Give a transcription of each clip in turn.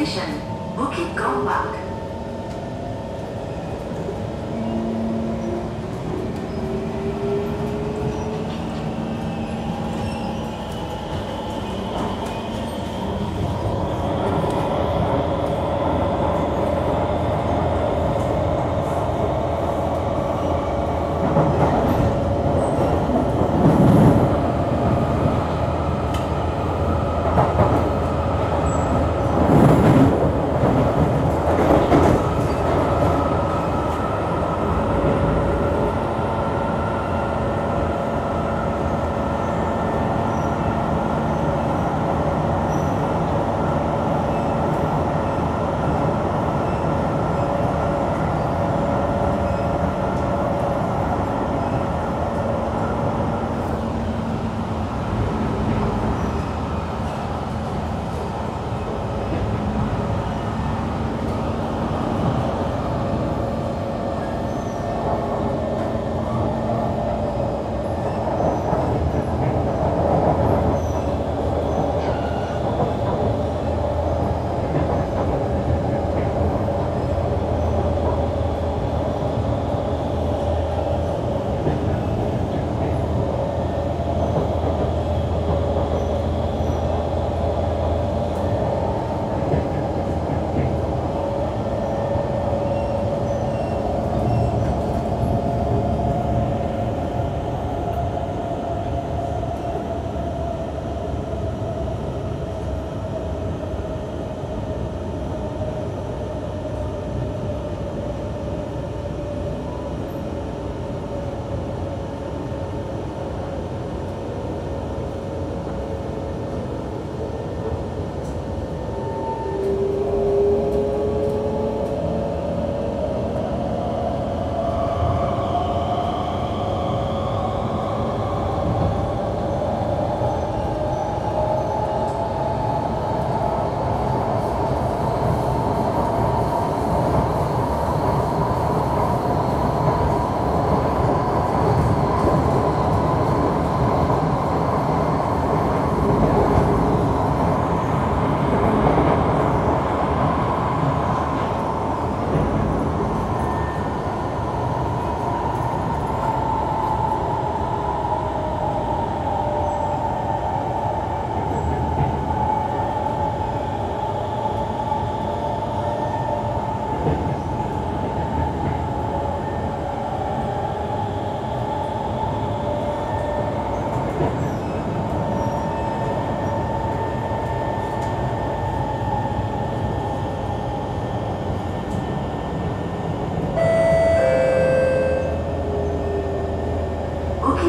Station, Bukit Gombak.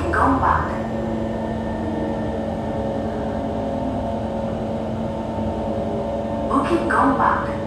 in keep going back.